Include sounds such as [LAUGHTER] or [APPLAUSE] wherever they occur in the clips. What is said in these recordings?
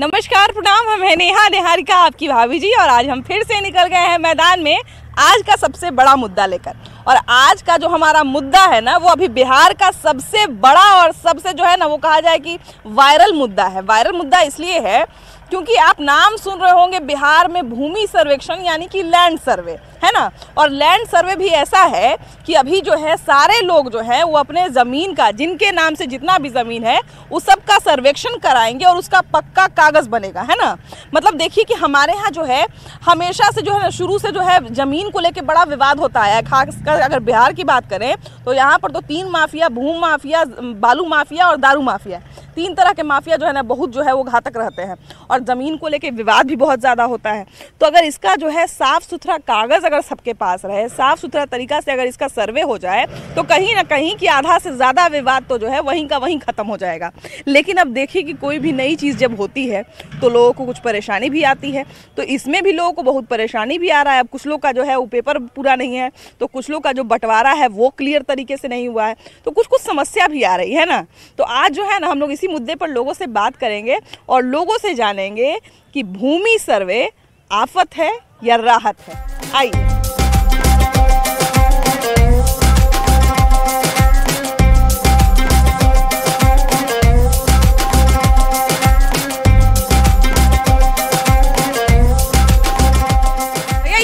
नमस्कार, प्रणाम। हम है नेहा निहारिका, आपकी भाभी जी, और आज हम फिर से निकल गए हैं मैदान में आज का सबसे बड़ा मुद्दा लेकर। और आज का जो हमारा मुद्दा है ना, वो अभी बिहार का सबसे बड़ा और सबसे जो है ना, वो कहा जाए कि वायरल मुद्दा है। वायरल मुद्दा इसलिए है क्योंकि आप नाम सुन रहे होंगे बिहार में भूमि सर्वेक्षण, यानी कि लैंड सर्वे। है ना? और लैंड सर्वे भी ऐसा है कि अभी जो है सारे लोग जो है, वो अपने ज़मीन का, जिनके नाम से जितना भी ज़मीन है उस सब का सर्वेक्षण कराएँगे और उसका पक्का कागज़ बनेगा, है ना? मतलब देखिए कि हमारे यहाँ जो है, हमेशा से जो है ना, शुरू से जो है, ज़मीन को लेकर बड़ा विवाद होता है। खासकर अगर बिहार की बात करें तो यहाँ पर तो तीन माफिया, भूम माफिया, बालू माफिया और दारू माफिया तीन तरह के माफिया जो है ना, बहुत जो है वो घातक रहते हैं और ज़मीन को लेके विवाद भी बहुत ज़्यादा होता है। तो अगर इसका जो है साफ़ सुथरा कागज़ अगर सबके पास रहे साफ़ सुथरा तरीका से अगर इसका सर्वे हो जाए तो कहीं ना कहीं कि आधा से ज़्यादा विवाद तो जो है वहीं का वहीं ख़त्म हो जाएगा। लेकिन अब देखिए कि कोई भी नई चीज़ जब होती है तो लोगों को कुछ परेशानी भी आती है। तो इसमें भी लोगों को बहुत परेशानी भी आ रहा है। अब कुछ लोग का जो है, वो पेपर पूरा नहीं है तो कुछ लोग का जो बंटवारा है, वो क्लियर तरीके से नहीं हुआ है। तो कुछ कुछ समस्या भी आ रही है ना? तो आज जो है ना, हम लोग इसी मुद्दे पर लोगों से बात करेंगे और लोगों से जानेंगे कि भूमि सर्वे आफत है या राहत है? आइए।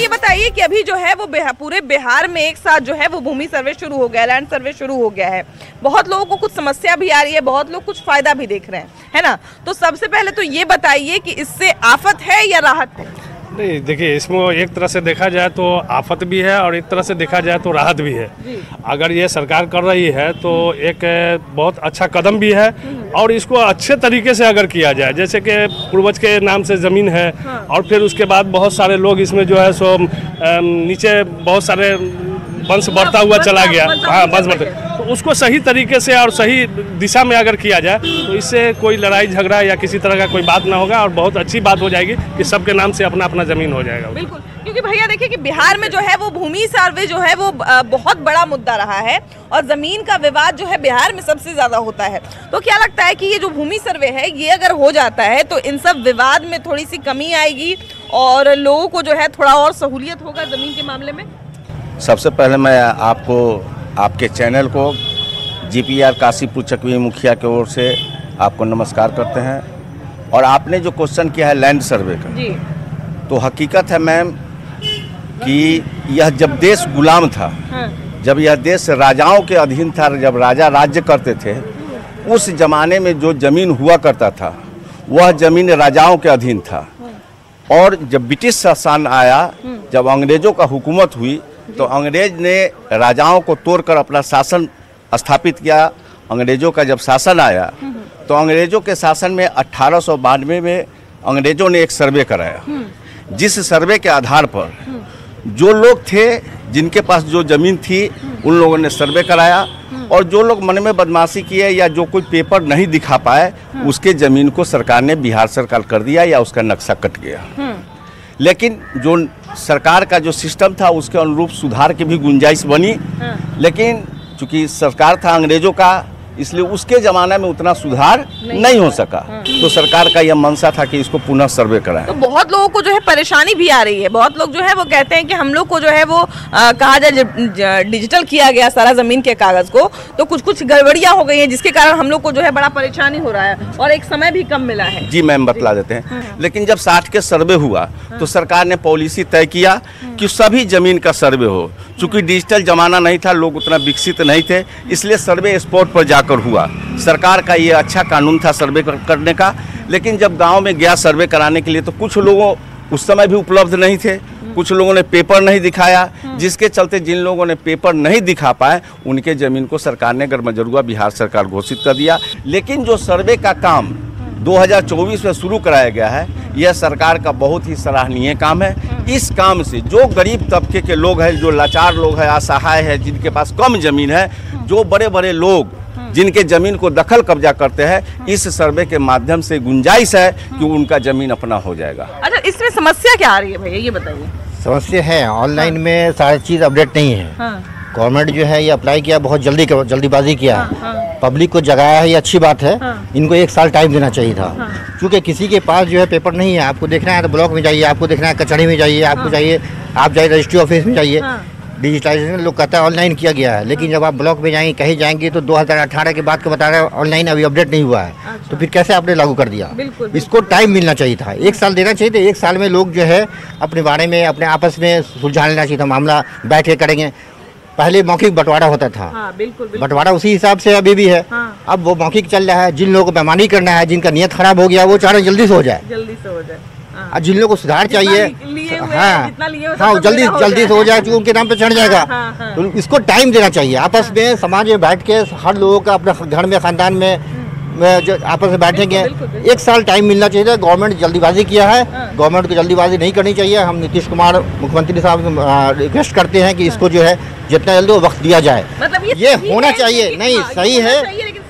बताइए कि अभी जो है वो बिहार, पूरे बिहार में एक साथ जो है वो भूमि सर्वे शुरू हो गया लैंड सर्वे शुरू हो गया है। बहुत लोगों को कुछ समस्या भी आ रही है बहुत लोग कुछ फ़ायदा भी देख रहे हैं है ना? तो सबसे पहले तो ये बताइए कि इससे आफत है या राहत है? नहीं देखिए इसमें एक तरह से देखा जाए तो आफत भी है और एक तरह से देखा जाए तो राहत भी है। अगर ये सरकार कर रही है तो एक बहुत अच्छा कदम भी है और इसको अच्छे तरीके से अगर किया जाए जैसे कि पूर्वज के नाम से ज़मीन है हाँ। और फिर उसके बाद बहुत सारे लोग इसमें जो है सो नीचे बहुत सारे वंश बढ़ता हुआ चला गया। हाँ वंश बढ़ता उसको सही तरीके से और सही दिशा में अगर किया जाए तो इससे कोई लड़ाई झगड़ा या किसी तरह का कोई बात ना होगा और बहुत अच्छी बात हो जाएगी कि सबके नाम से अपना अपना ज़मीन हो जाएगा। बिल्कुल क्योंकि भैया देखिए कि बिहार में जो है वो भूमि सर्वे जो है वो बहुत बड़ा मुद्दा रहा है और ज़मीन का विवाद जो है बिहार में सबसे ज़्यादा होता है। तो क्या लगता है कि ये जो भूमि सर्वे है ये अगर हो जाता है तो इन सब विवाद में थोड़ी सी कमी आएगी और लोगों को जो है थोड़ा और सहूलियत होगा ज़मीन के मामले में? सबसे पहले मैं आपको आपके चैनल को जीपीआर काशीपुर चकवी मुखिया की ओर से आपको नमस्कार करते हैं और आपने जो क्वेश्चन किया है लैंड सर्वे का जी। तो हकीकत है मैम कि यह जब देश गुलाम था हाँ। जब यह देश राजाओं के अधीन था जब राजा राज्य करते थे उस जमाने में जो ज़मीन हुआ करता था वह ज़मीन राजाओं के अधीन था हाँ। और जब ब्रिटिश शासन आया हाँ। जब अंग्रेज़ों का हुकूमत हुई तो अंग्रेज़ ने राजाओं को तोड़कर अपना शासन स्थापित किया। अंग्रेज़ों का जब शासन आया तो अंग्रेज़ों के शासन में अट्ठारह में अंग्रेज़ों ने एक सर्वे कराया। जिस सर्वे के आधार पर जो लोग थे, जिनके पास जो ज़मीन थी, उन लोगों ने सर्वे कराया और जो लोग मन में बदमाशी किए या जो कोई पेपर नहीं दिखा पाए, उसके ज़मीन को सरकार ने बिहार सरकार कर दिया या उसका नक्शा कट गया। लेकिन जो सरकार का जो सिस्टम था उसके अनुरूप सुधार की भी गुंजाइश बनी हाँ। लेकिन चूँकि सरकार था अंग्रेज़ों का इसलिए उसके ज़माने में उतना सुधार नहीं, नहीं हो सका। हाँ। तो सरकार का यह मंशा था कि इसको पुनः सर्वे कराएँ। तो बहुत लोगों को जो है परेशानी भी आ रही है। बहुत लोग जो है वो कहते हैं कि हम लोग को जो है वो आ, कहा जाए डिजिटल किया गया सारा ज़मीन के कागज़ को तो कुछ कुछ गड़बड़ियाँ हो गई हैं जिसके कारण हम लोग को जो है बड़ा परेशानी हो रहा है और एक समय भी कम मिला है। जी मैम बतला देते हैं। हाँ, हाँ। लेकिन जब साठ के सर्वे हुआ तो सरकार ने पॉलिसी तय किया कि सभी ज़मीन का सर्वे हो। चूँकि डिजिटल ज़माना नहीं था लोग उतना विकसित नहीं थे इसलिए सर्वे स्पॉट पर जाकर जाकर हुआ। सरकार का ये अच्छा कानून था सर्वे करने का, लेकिन जब गाँव में गया सर्वे कराने के लिए तो कुछ लोगों उस समय भी उपलब्ध नहीं थे। कुछ लोगों ने पेपर नहीं दिखाया, जिसके चलते जिन लोगों ने पेपर नहीं दिखा पाए, उनके ज़मीन को सरकार ने गर्मजरुआ बिहार सरकार घोषित कर दिया। लेकिन जो सर्वे का काम 2024 में शुरू कराया गया है, यह सरकार का बहुत ही सराहनीय काम है। इस काम से जो गरीब तबके के लोग हैं, जो लाचार लोग हैं, असहाय है, जिनके पास कम ज़मीन है, जो बड़े बड़े लोग जिनके ज़मीन को दखल कब्जा करते हैं इस सर्वे के माध्यम से गुंजाइश है कि उनका ज़मीन अपना हो जाएगा। अच्छा इसमें समस्या क्या आ रही है भैया ये बताइए। समस्या है ऑनलाइन हाँ। में सारी चीज़ अपडेट नहीं है। हाँ। गवर्नमेंट जो है ये अप्लाई किया बहुत जल्दी जल्दीबाजी किया। हाँ, हाँ। पब्लिक को जगाया है ये अच्छी बात है। हाँ। इनको एक साल टाइम देना चाहिए था। क्योंकि किसी के पास जो है पेपर नहीं है आपको देखना है तो ब्लॉक में जाइए आपको देखना है कचहरी में जाइए आपको जाइए आप जाइए रजिस्ट्री ऑफ़िस में जाइए। हाँ। डिजिटाइजेशन लोग कहता है ऑनलाइन किया गया है लेकिन जब आप ब्लॉक में जाएँगे कहीं जाएँगे तो 2018 के बाद का बता रहे हैं ऑनलाइन अभी अपडेट नहीं हुआ है। तो फिर कैसे आपने लागू कर दिया? अच्छा। बिल्कुल, इसको टाइम मिलना चाहिए था। एक साल देना चाहिए था एक साल में लोग जो है अपने बारे में अपने आपस में सुलझा लेना चाहिए था मामला बैठ के करेंगे। पहले मौखिक बंटवारा होता था। हाँ बिल्कुल बिल्कुल। बंटवारा उसी हिसाब से अभी भी है। हाँ। अब वो मौखिक चल रहा है जिन लोगों को बेमानी करना है जिनका नियत खराब हो गया वो चाह रहे जल्दी से हो जाए। जल्दी से हो जाए। हाँ। जिन लोगों को सुधार चाहिए हैं, हाँ। हाँ जल्दी जल्दी से हो जाए क्योंकि उनके नाम पे चढ़ जाएगा। हाँ, हाँ। तो इसको टाइम देना चाहिए। आपस में समाज में बैठ के हर लोगों का अपने घर में खानदान में में जो आपस में बैठेंगे। एक साल टाइम मिलना चाहिए गवर्नमेंट जल्दीबाजी किया है। हाँ। गवर्नमेंट को जल्दीबाजी नहीं करनी चाहिए। हम नीतीश कुमार मुख्यमंत्री साहब रिक्वेस्ट करते हैं कि इसको जो है जितना जल्दी हो वक्त दिया जाए। मतलब ये ये होना चाहिए। नहीं हाँ, सही है।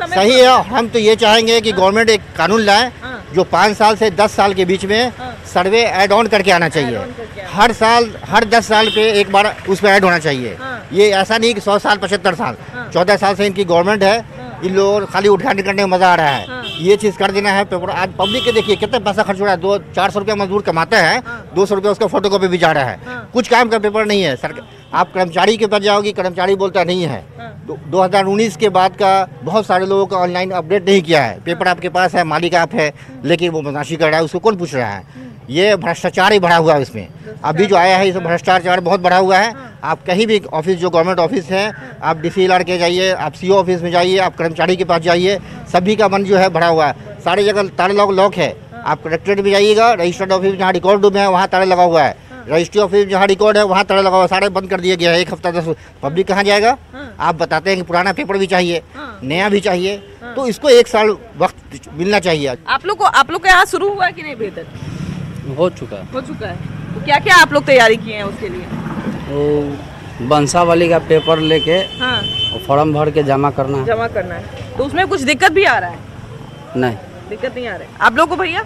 सही है। हम तो ये चाहेंगे कि गवर्नमेंट एक कानून लाए हाँ। जो पाँच साल से दस साल के बीच में हाँ। सर्वे ऐड ऑन करके आना चाहिए। हर साल हर दस साल पे एक बार उस पर ऐड होना चाहिए। हाँ। ये ऐसा नहीं कि सौ साल पचहत्तर साल। हाँ। चौदह साल से इनकी गवर्नमेंट है। इन लोगों को खाली उठाने करने में मज़ा आ रहा हाँ। है। ये चीज़ कर देना है। पेपर आज पब्लिक के देखिए कितना पैसा खर्च हो रहा है। दो चार सौ रुपया मजदूर कमाते हैं। हाँ। दो सौ रुपया उसका फ़ोटो कॉपी भी जा रहा है। हाँ। कुछ काम का पेपर नहीं है। सर आप कर्मचारी के पास जाओगी कर्मचारी बोलता नहीं है। हाँ। दो- 2019 के बाद का बहुत सारे लोगों का ऑनलाइन अपडेट नहीं किया है। पेपर आपके पास है मालिक आप है लेकिन वो बदमाशी कर रहा है उसको कौन पूछ रहा है। ये भ्रष्टाचार ही बढ़ा हुआ है इसमें। अभी जो आया है इसमें भ्रष्टाचार बहुत बढ़ा हुआ है। आप कहीं भी ऑफ़िस जो गवर्नमेंट ऑफ़िस है आप डी सी के जाइए आप सी ऑफ़िस में जाइए आप कर्मचारी के पास जाइए सभी का मन जो है बढ़ा हुआ है। सारी जगह तारे लॉक लॉक है। आप कलेक्ट्रेट में जाइएगा रजिस्टर्ड ऑफ़िस जहाँ रिकॉर्ड रूम है वहाँ ताला लगा हुआ है। रजिस्ट्री ऑफ़िस जहाँ रिकॉर्ड है वहाँ ताला लगा हुआ है। सारे बंद कर दिया गया है एक हफ़्ता दस पब्लिक कहाँ जाएगा? आप बताते हैं कि पुराना पेपर भी चाहिए हाँ। नया भी चाहिए। तो इसको एक साल वक्त मिलना चाहिए। आप लोग को आप लोग के यहाँ शुरू हुआ कि नहीं बेहतर हो चुका है। हो चुका है। तो क्या क्या आप लोग तैयारी किए हैं उसके लिए? वो बंसावाली का पेपर लेके हाँ। फॉर्म भर के जमा करना है। जमा करना है। तो उसमें कुछ दिक्कत भी आ रहा है? नहीं। दिक्कत नहीं आ रहा है। आप लोग को भैया?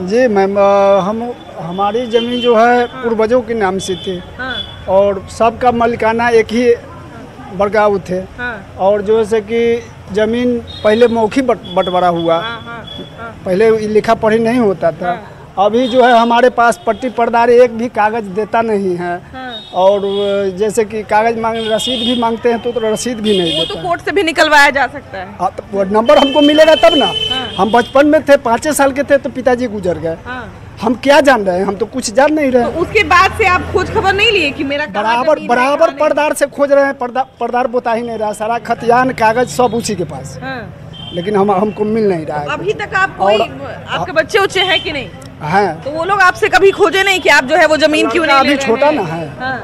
जी मैम हम हमारी ज़मीन जो है हाँ। पूर्वजों के नाम से थी। हाँ। और सबका मालिकाना एक ही बरगाव थे। हाँ। और जो है कि ज़मीन पहले मौखिक बट बंटवारा हुआ। हाँ हाँ हाँ। पहले लिखा पढ़ी नहीं होता था। अभी जो है हमारे पास पट्टी पर्दार एक भी कागज़ देता नहीं है। हाँ। और जैसे कि कागज़ मांग रसीद भी मांगते हैं तो, तो रसीद भी नहीं वो देता। तो कोर्ट से भी निकलवाया जा सकता है। हाँ, तो नंबर हमको मिलेगा तब ना। हाँ। हम बचपन में थे पाँचे साल के थे तो पिताजी गुजर गए। हाँ। हम क्या जान रहे हैं? हम तो कुछ जान नहीं रहे। तो उसके बाद से आप खोज खबर नहीं लिए कि मेरा बराबर बराबर पर्दार से खोज रहे हैं। पर्दा पर्दार बोता ही नहीं रहा। सारा खतियान कागज़ सब उसी के पास। हाँ। लेकिन हम हमको मिल नहीं रहा है अभी तक आप कोई आपके बच्चे उच्चे हैं कि नहीं? हैं। तो वो लोग आपसे कभी खोजे नहीं कि आप जो है वो ज़मीन क्यों नहीं अभी छोटा ना है। हाँ।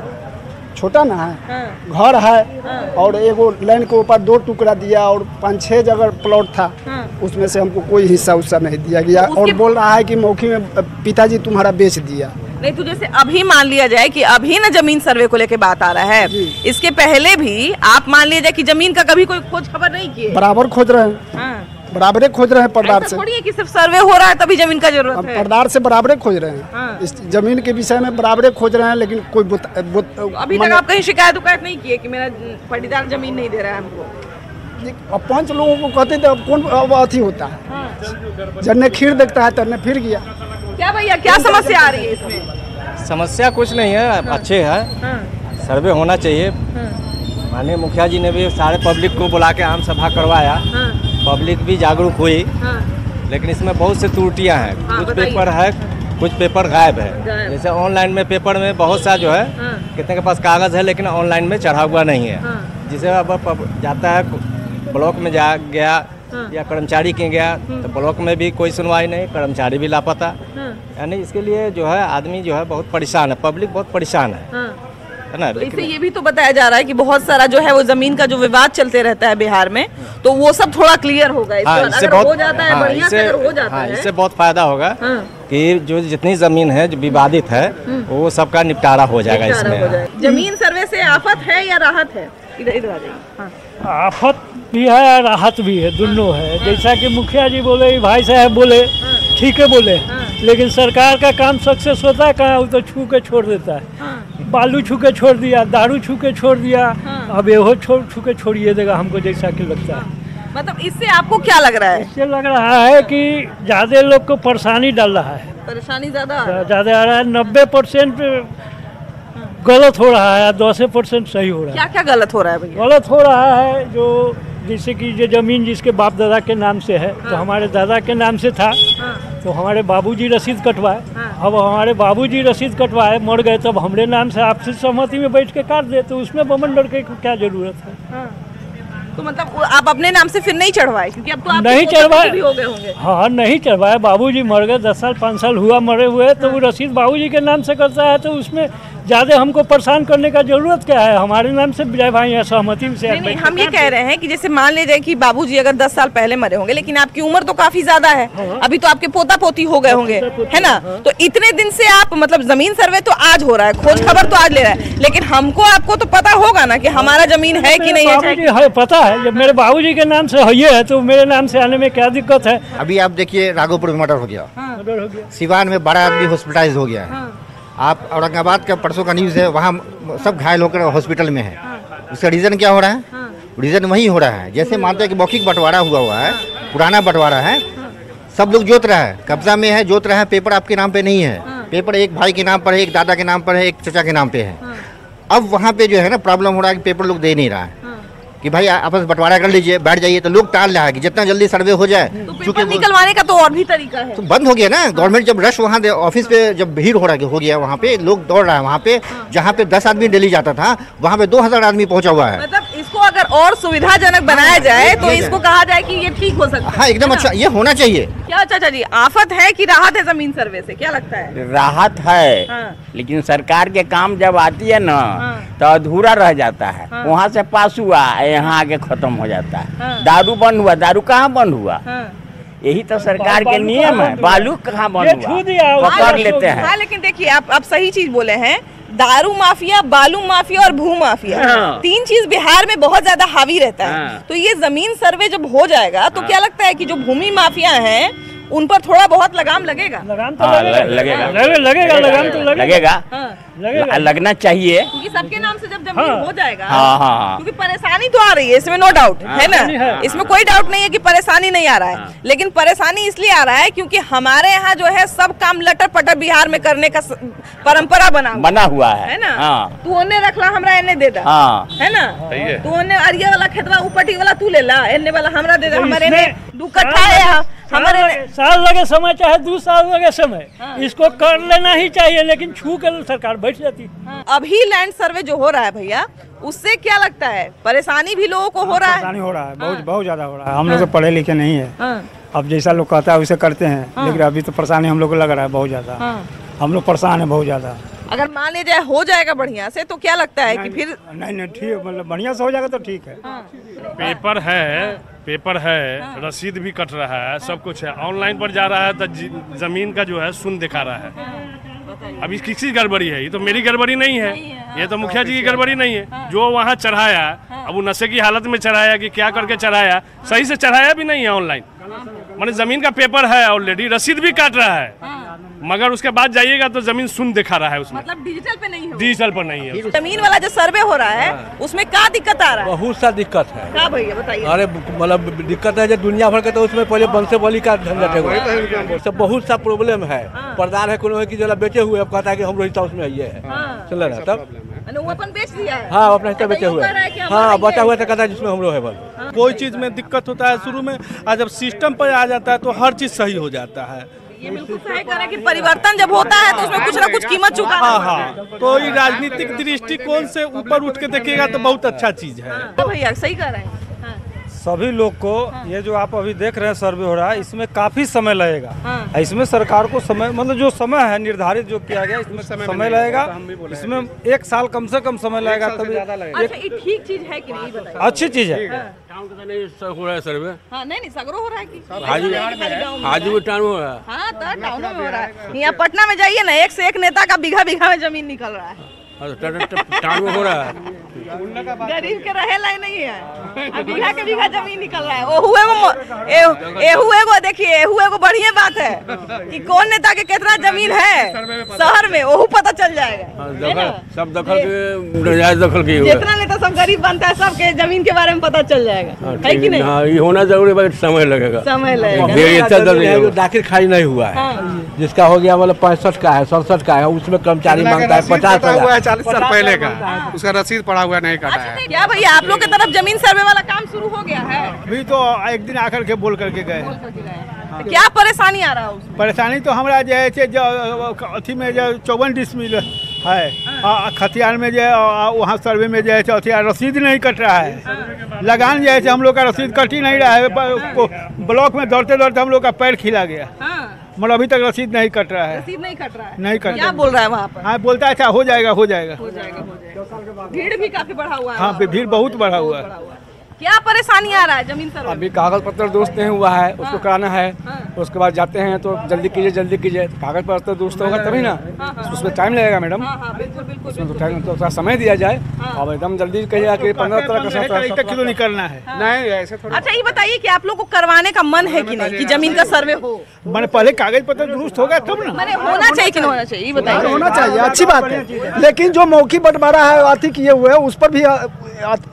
छोटा ना है। हाँ। घर है और एगो लाइन के ऊपर दो टुकड़ा दिया और पाँच छः जगह प्लॉट था। हाँ। उसमें से हमको कोई हिस्सा उस्सा नहीं दिया गया तो और बोल रहा है कि मौखी में पिताजी तुम्हारा बेच दिया। नहीं तो जैसे अभी मान लिया जाए कि अभी ना ज़मीन सर्वे को लेके बात आ रहा है। इसके पहले भी आप मान लिया जाए कि ज़मीन का कभी कोई खोज खबर नहीं की बराबर खोज रहे हैं। हाँ। बराबरे खोज रहे हैं पर्दार ऐसा से। थोड़ी है कि सिर्फ़ सर्वे हो रहा है तभी ज़मीन का ज़रूरत है। पर्दार से बराबरे खोज रहे हाँ। हैं। इस ज़मीन के विषय में बराबरे खोज रहे हैं लेकिन कोई बुत, बुत, तो अभी तक आप कहीं शिकायत उकायत नहीं किए कि मेरा पट्टीदार ज़मीन नहीं दे रहा है हमको? अब पाँच लोगों को कहते थे अब कौन अब अथी होता है? हाँ। जन्ने खीर देखता है तन्ने फिर गया। क्या भैया क्या समस्या आ रही है इसमें? समस्या कुछ नहीं है। अच्छे है। हाँ, सर्वे होना चाहिए। हाँ, माननीय मुखिया जी ने भी सारे पब्लिक को बुला के आम सभा करवाया। हाँ, पब्लिक भी जागरूक हुई हाँ, लेकिन इसमें बहुत से त्रुटियाँ हैं। हाँ, कुछ पेपर है कुछ पेपर गायब है। जैसे ऑनलाइन में पेपर में बहुत सा जो है हाँ, कितने के पास कागज़ है लेकिन ऑनलाइन में चढ़ा हुआ नहीं है। हाँ। जिसे अब जाता है ब्लॉक में जा गया हाँ। या कर्मचारी के गया तो ब्लॉक में भी कोई सुनवाई नहीं कर्मचारी भी लापता। हाँ, यानी इसके लिए जो है आदमी जो है बहुत परेशान है पब्लिक बहुत परेशान है। हाँ। ना? तो इससे ये भी तो बताया जा रहा है कि बहुत सारा जो है वो ज़मीन का जो विवाद चलते रहता है बिहार में तो वो सब थोड़ा क्लियर होगा इस हाँ। इससे अगर बहुत हो जाता है हाँ, बढ़िया से इससे- अगर हो जाता हाँ, है इससे बहुत फ़ायदा होगा हाँ। कि जो जितनी ज़मीन है जो विवादित है वो सबका निपटारा हो जाएगा इसमें। ज़मीन सर्वे से आफत है या राहत है? इधर इधर आ जाइए। हाँ। आफत भी है राहत भी है? दोनों है। जैसा कि मुखिया जी बोले भाई साहब बोले ठीक है बोले लेकिन सरकार का काम सक्सेस होता है कहाँ वो तो छू के छोड़ देता है। बालू छू के छोड़ दिया दारू छू के छोड़ दिया हाँ। अब एहो छोड़ छू के छोड़िए देगा हमको जैसा कि लगता है। मतलब इससे आपको क्या लग रहा है? इससे लग रहा है कि ज़्यादा लोग को परेशानी डाल रहा है। परेशानी ज़्यादा ज़्यादा आ रहा है नब्बे परसेंट गलत हो रहा है दस परसेंट सही हो रहा है। क्या क्या गलत हो रहा है गलत हो रहा है जो जैसे कि ये ज़मीन जिसके बाप दादा के नाम से है हाँ। तो हमारे दादा के नाम से था हाँ। तो हमारे बाबूजी रसीद कटवाए हाँ। अब हमारे बाबूजी रसीद कटवाए मर गए तब हमरे नाम से आपसी सहमति में बैठ के काट दे तो उसमें बमन लड़के को क्या ज़रूरत है तो मतलब आप अपने नाम से फिर नहीं चढ़वाए क्योंकि अब तो आप नहीं चढ़वाए हो गए होंगे हाँ नहीं चढ़वाए बाबूजी मर गए दस साल पाँच साल हुआ मरे हुए तो वो रसीद बाबूजी के नाम से करता है तो उसमें ज़्यादा हमको परेशान करने का ज़रूरत क्या है? हमारे नाम से विजय भाई सहमति से नहीं नहीं हम ये कह रहे हैं कि जैसे मान लीजिए कि बाबूजी अगर 10 साल पहले मरे होंगे लेकिन आपकी उम्र तो काफ़ी ज़्यादा है। हाँ। अभी तो आपके पोता पोती हो गए होंगे है ना? हाँ। तो इतने दिन से आप मतलब ज़मीन सर्वे तो आज हो रहा है खोज खबर तो आज ले रहा है। लेकिन हमको आपको तो पता होगा ना कि हमारा ज़मीन है की नहीं है। है पता है। जब मेरे बाबूजी के नाम से है है तो मेरे नाम से आने में क्या दिक्कत है? अभी आप देखिए राघोपुर में मर्डर हो गया। मर्डर हो गया। सिवान में बड़ा आदमी हॉस्पिटलाइज हो गया है। आप औरंगाबाद का परसों का न्यूज़ है वहाँ सब घायल होकर हॉस्पिटल में है। उसका रीज़न क्या हो रहा है? रीज़न वही हो रहा है। जैसे मानते हैं कि मौखिक बंटवारा हुआ हुआ है पुराना बंटवारा है सब लोग जोत रहा है। कब्जा में है जोत रहा है पेपर आपके नाम पे नहीं है। पेपर एक भाई के नाम पर है एक दादा के नाम पर है एक चचा के नाम पे है। अब वहाँ पे जो है ना प्रॉब्लम हो रहा है कि पेपर लोग दे नहीं रहा है। कि भाई आपस में बंटवारा कर लीजिए बैठ जाइए तो लोग टाल रहा है कि जितना जल्दी सर्वे हो जाए तो पेपर निकलवाने का तो और भी तरीका है। तो बंद हो गया ना गवर्नमेंट जब रश वहाँ ऑफ़िस पे जब भीड़ हो रहा हो गया वहाँ पे लोग दौड़ रहा है वहाँ पे जहाँ पे दस आदमी डेली जाता था वहाँ पे दो हज़ार आदमी पहुँचा हुआ है। मतलब इसको अगर और सुविधाजनक बनाया जाए तो इसको कहा जाए कि ये ठीक हो सकता है हाँ एकदम अच्छा ये होना चाहिए। क्या चाचा जी आफत है कि राहत है ज़मीन सर्वे से? क्या लगता है? राहत है हाँ। लेकिन सरकार के काम जब आती है ना हाँ। तो अधूरा रह जाता है। हाँ। वहाँ से पास हुआ यहाँ आके खत्म हो जाता है। हाँ। दारू बंद हुआ दारू कहाँ बंद हुआ? हाँ। यही तो सरकार के नियम है। बालू कहाँ ये बंद हुआ पकड़ हाँ, लेते हैं। हाँ लेकिन देखिए आप आप सही चीज़ बोले हैं। दारू माफिया बालू माफिया और भू माफिया हाँ। तीन चीज़ बिहार में बहुत ज़्यादा हावी रहता है हाँ। तो ये ज़मीन सर्वे जब हो जाएगा तो क्या लगता है कि जो भूमि माफिया हैं उन पर थोड़ा बहुत लगाम लगेगा। लगाम तो हाँ, लगेगा। लगेगा। लगे- लगेगा लगाम तो लगेगा। लगेगा। हाँ। लगेगा। लगना चाहिए। क्योंकि सबके नाम से जब ज़मीन हाँ। हो जाएगा हाँ, हाँ, हाँ। क्योंकि परेशानी तो आ रही है इसमें नो डाउट है। ना? इसमें कोई डाउट नहीं है कि परेशानी नहीं आ रहा है। लेकिन परेशानी इसलिए आ रहा है क्योंकि हमारे यहाँ जो है सब काम लटर पटर बिहार में करने का परंपरा बना बना हुआ है। है ना? हाँ। तू ओने रखला हमरा एने दे दा। हाँ। है ना? तू ओने अरिया वाला खेतवा उपटी वाला तू ले ला एने वाला हमरा दे दे तो हमारे दू कट्ठा है हमारे साल लगे समय चाहे दो साल लगे समय हाँ। इसको कर लेना ही चाहिए लेकिन छू कर सरकार बैठ जाती। हाँ। अभी लैंड सर्वे जो हो रहा है भैया उससे क्या लगता है? परेशानी भी लोगों को हो रहा है। परेशानी हो रहा है बहुत बहुत ज़्यादा हो रहा है। हम लोग तो पढ़े लिखे नहीं है। हाँ, अब जैसा लोग कहता है वैसे करते हैं। लेकिन अभी तो परेशानी हम लोग को लग रहा है बहुत ज़्यादा। हाँ। हम लोग परेशान है बहुत ज़्यादा। अगर मान लीजिए हो जाएगा बढ़िया से तो क्या लगता है कि फिर नहीं नहीं ठीक मतलब बढ़िया से हो जाएगा तो ठीक है। पेपर है पेपर है रसीद भी कट रहा है सब कुछ है। ऑनलाइन पर जा रहा है तो ज़मीन का जो है सुन दिखा रहा है। अभी किसी गड़बड़ी है? ये तो मेरी गड़बड़ी नहीं है। ये तो मुखिया जी की गड़बड़ी नहीं है। जो वहाँ चढ़ाया अब वो नशे की हालत में चढ़ाया कि क्या करके चढ़ाया सही से चढ़ाया भी नहीं है ऑनलाइन। मैंने ज़मीन का पेपर है ऑलरेडी रसीद भी काट रहा है। मगर उसके बाद जाइएगा तो ज़मीन सुन दिखा रहा है उसमें। मतलब डिजिटल पे नहीं हो डिजिटल पर नहीं है। ज़मीन वाला जो सर्वे हो रहा है उसमें क्या दिक्कत आ रहा है? बहुत सा दिक्कत है। क्या भैया बताइए। अरे मतलब दिक्कत है जो दुनिया भर के तो उसमें पहले बंसे बली का झंझट है। सब बहुत सा प्रॉब्लम है। प्रधान है कोनो है कि जरा बेचे हुए अब कहता है कि हम रोहित उसमें आइए है। चल रहा है तब अपन बेच दिया है। हाँ अपना हिस्सा तो बेचे हुए है। हाँ बचा हुआ तो कहता है जिसमें हम लोग है बल कोई चीज़ में दिक्कत होता है शुरू में और जब सिस्टम पर आ जाता है तो हर चीज़ सही हो जाता है। ये बिल्कुल सही कह रहे कि परिवर्तन जब होता है तो उसमें कुछ ना कुछ कीमत चुका हाँ है। हाँ तो ये राजनीतिक दृष्टिकोण से ऊपर उठ के देखिएगा तो बहुत अच्छा चीज़ है। तो भैया सही कह रहे हैं हाँ, सभी लोग को हाँ। ये जो आप अभी देख रहे हैं सर्वे हो रहा है इसमें काफ़ी समय लगेगा। हाँ। इसमें सरकार को समय मतलब जो समय है निर्धारित जो किया गया इसमें समय समय लगेगा। इसमें एक साल कम से कम समय लगेगा तभी अच्छा ठीक चीज़ है कि नहीं अच्छी चीज़ है। हो। रहा है सर्वे? हाँ नहीं नहीं सगरो हो रहा है? हाजीपुर टाउन हो रहा है। हाँ तो टाउनों में हो रहा है। यहाँ पटना में जाइए ना एक से एक नेता का बीघा बीघा में ज़मीन निकल रहा है। टाउन में हो रहा है। गरीब के रहे लाई नहीं है। अब बीघा के बीघा ज़मीन निकल रहा है। ओहू एगो म- ए- एहू एगो देखिए एहू एगो बढ़िया बात है कि कौन नेता के कितना ज़मीन है शहर में ओहू पता चल जाएगा। सब दखल के नजायज दखल हुए। जितना नेता सब गरीब बनता है सबके ज़मीन के बारे में पता चल जाएगा। है कि नहीं? हाँ ये होना ज़रूरी है बट समय लगेगा। समय लगेगा। दाखिल खारिज नहीं हुआ है। जिसका हो गया मतलब पैंसठ का है सड़सठ का है उसमें कर्मचारी माँगता है पचास हज़ार। चालीस साल पहले का। उसका रसीद पड़ा हुआ नहीं काटा है। क्या भैया आप लोग की तरफ़ ज़मीन सर्वे वाला काम शुरू हो गया है? अभी तो एक दिन आकर के बोल करके गए तो क्या परेशानी आ रहा है परेशानी तो हमरा जे है जो अथी में जो चौवन डिसमिल है आ, खतियान में जो है, वहाँ सर्वे में जो है अथी रसीद नहीं कट रहा है। लगान जो है हम लोग का रसीद कट ही नहीं रहा है ब्लॉक में दौड़ते दौड़ते हम लोग का पैर खिला गया। मगर अभी तक रसीद नहीं कट रहा है। रसीद नहीं कट रहा है। नहीं कट क्या बोल रहा है वहाँ पर? हाँ बोलता है अच्छा हो जाएगा हो जाएगा। हो जाएगा हो जाएगा। भीड़ भी काफ़ी बढ़ा हुआ है हाँ भीड़ बहुत बढ़ा हुआ है। क्या परेशानी आ रहा है ज़मीन सर्वे अभी कागज़ पत्र दुरुस्त नहीं हुआ है उसको कराना है उसके बाद जाते हैं तो जल्दी कीजिए जल्दी कीजिए। कागज़ पत्र दुरुस्त होगा तभी ना। उसमें टाइम लगेगा मैडम। हाँ हाँ बिल्कुल बिल्कुल उसमें तो टाइम तो थोड़ा समय दिया जाए। अब एकदम जल्दी कहिए कि पंद्रह तरह तारीख क्यों निकलना है। नहीं ऐसे अच्छा ये बताइए कि आप लोग को करवाने का मन है कि नहीं कि ज़मीन का सर्वे हो? मैंने पहले कागज़ पत्र दुरुस्त होगा तब ना। होना चाहिए कि होना चाहिए बताइए। होना चाहिए अच्छी बात है। लेकिन जो मौखी बंटवारा है अति किए हुए उस पर भी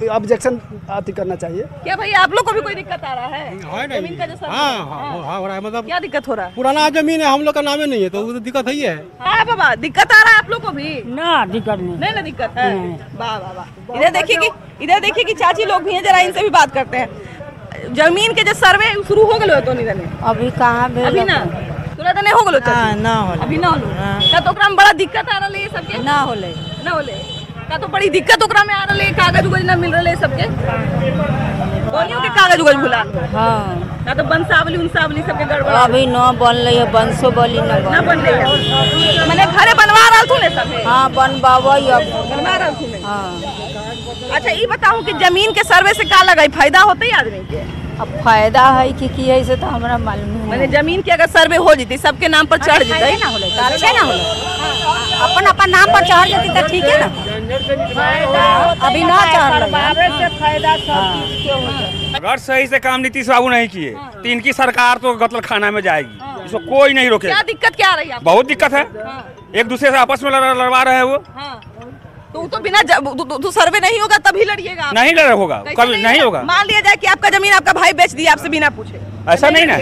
ऑब्जेक्शन अति करना चाहिए। क्या भैया आप लोग को भी कोई दिक्कत आ रहा है? ज़मीन का जो हाँ हाँ। हाँ हाँ हो रहा है मतलब क्या दिक्कत हो रहा है? पुराना ज़मीन है हम लोग का नामे नहीं है तो वो तो दिक्कत है ही हाँ। बाबा दिक्कत आ रहा है आप लोग को भी? ना दिक्कत नहीं। नहीं ना दिक्कत है। वाह वाह वाह। इधर देखिए कि इधर देखिए कि चाची लोग भी हैं जरा इनसे भी बात करते हैं। ज़मीन के जो सर्वे शुरू हो गए तो नहीं अभी कहाँ अभी ना? तुरंत नहीं हो गलो हाँ, ना होले। अभी ना होलो? का तो बड़ा दिक्कत आ रहा है सबके? ना होले। ना होले? का तो बड़ी दिक्कत ओकरा में आ रहा है कागज़ उगज ना मिल रहा है सबके। कोनियों के कागज़ उगज भुला हाँ। का तो बंसावली उनसावली सबके गड़बड़ अभी न बनल है बंसो बली न बन बन रही है मैंने घरे बनवा रहा ने सब हाँ अब। बनवा रहा ने? हाँ। अच्छा ये बताऊँ कि ज़मीन के सर्वे से का लगा? फ़ायदा होता आदमी के? अब फ़ायदा है कि की है से तो हमरा मालूम नहीं मैंने ज़मीन के अगर सर्वे हो जीती सबके नाम पर चढ़ जीते। ना होले तो ना होले। अपन अपन नाम पर चढ़ जाती तो ठीक है ना अभी ना चढ़ अगर सही से काम नीतीश बाबू नहीं किए तो इनकी सरकार तो गतल खाना में जाएगी। इसको कोई नहीं रोके क्या दिक्कत क्या रही है बहुत दिक्कत है। एक दूसरे से आपस में लड़वा रहे हैं वो। तो तो बिना तो, सर्वे नहीं होगा तभी लड़िएगा नहीं लड़ होगा कभी नहीं होगा। मान लिया जाए कि आपका ज़मीन आपका भाई बेच दिया आपसे बिना पूछे। ऐसा नहीं ना।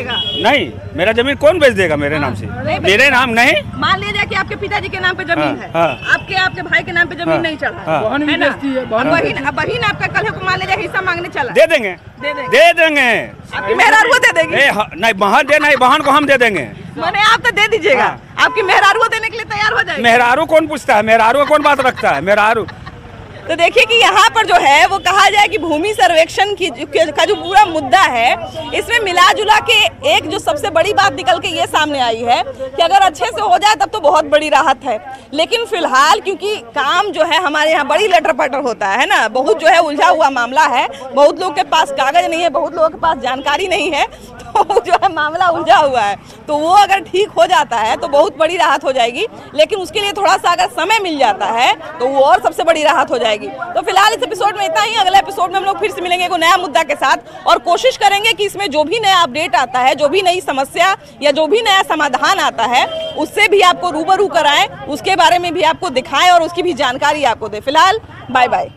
नहीं मेरा ज़मीन कौन बेच देगा मेरे नाम से? मेरे नाम नहीं? मान लिया जाए कि आपके पिताजी के नाम पे ज़मीन हाँ, है। हाँ। आपके आपके भाई के नाम पे ज़मीन हाँ, नहीं चढ़ा हाँ। है। बहन है है, आपका कल को मान लिया जाए हिस्सा मांगने चला। दे देंगे। दे देंगे। दे देंगे। आपकी मेहरारू दे देगी। ह- नहीं बहन दे नहीं बहन को हम दे देंगे। मैंने आप तो दे दीजिएगा। आपकी मेहरारू देने के लिए तैयार हो जाए मेहरारू कौन पूछता है? मेहरारू कौन बात रखता है? मेहरारू तो देखिए कि यहाँ पर जो है, वो कहा जाए कि भूमि सर्वेक्षण की का जो पूरा मुद्दा है, इसमें मिला जुला के एक जो सबसे बड़ी बात निकल के ये सामने आई है कि अगर अच्छे से हो जाए, तब तो बहुत बड़ी राहत है। लेकिन फ़िलहाल क्योंकि काम जो है, हमारे यहाँ बड़ी लटर पटर होता है ना? बहुत जो है, उलझा हुआ मामला है। बहुत लोग के पास कागज़ नहीं है, बहुत लोगों के पास जानकारी नहीं है [LAUGHS] तो जो है, मामला उलझा हुआ है। तो वो अगर ठीक हो जाता है तो बहुत बड़ी राहत हो जाएगी। लेकिन उसके लिए थोड़ा सा अगर समय मिल जाता है तो वो और सबसे बड़ी राहत हो जाएगी। तो फ़िलहाल इस एपिसोड में इतना ही। अगले एपिसोड में हम लोग फिर से मिलेंगे एक नया मुद्दा के साथ और कोशिश करेंगे कि इसमें जो भी नया अपडेट आता है, जो भी नई समस्या या जो भी नया समाधान आता है, उससे भी आपको रूबरू कराएँ, उसके बारे में भी आपको दिखाएँ और उसकी भी जानकारी आपको दे। फ़िलहाल बाय बाय